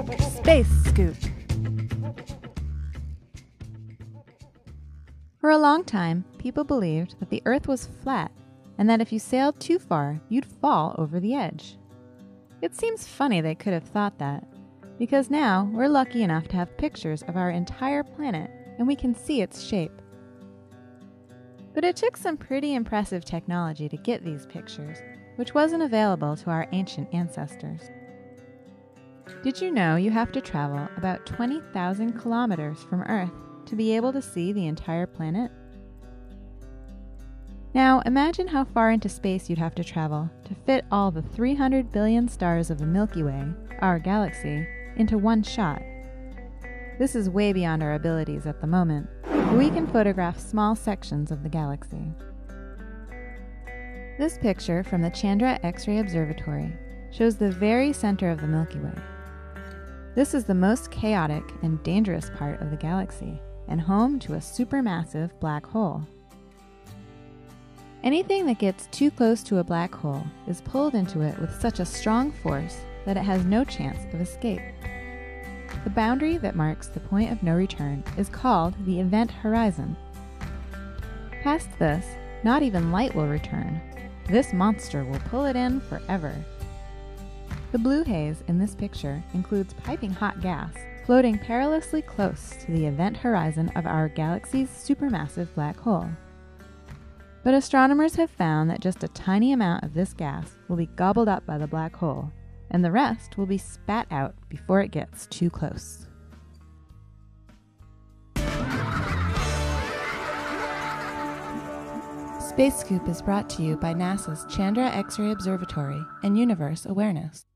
Space Scoop. For a long time, people believed that the Earth was flat and that if you sailed too far, you'd fall over the edge. It seems funny they could have thought that, because now we're lucky enough to have pictures of our entire planet and we can see its shape. But it took some pretty impressive technology to get these pictures, which wasn't available to our ancient ancestors. Did you know you have to travel about 20,000 kilometers from Earth to be able to see the entire planet? Now, imagine how far into space you'd have to travel to fit all the 300 billion stars of the Milky Way, our galaxy, into one shot. This is way beyond our abilities at the moment, we can photograph small sections of the galaxy. This picture from the Chandra X ray Observatory shows the very center of the Milky Way. This is the most chaotic and dangerous part of the galaxy and home to a supermassive black hole. Anything that gets too close to a black hole is pulled into it with such a strong force that it has no chance of escape. The boundary that marks the point of no return is called the event horizon. Past this, not even light will return. This monster will pull it in forever. The blue haze in this picture includes piping hot gas floating perilously close to the event horizon of our galaxy's supermassive black hole. But astronomers have found that just a tiny amount of this gas will be gobbled up by the black hole and the rest will be spat out before it gets too close. Space Scoop is brought to you by NASA's Chandra X ray Observatory and Universe Awareness.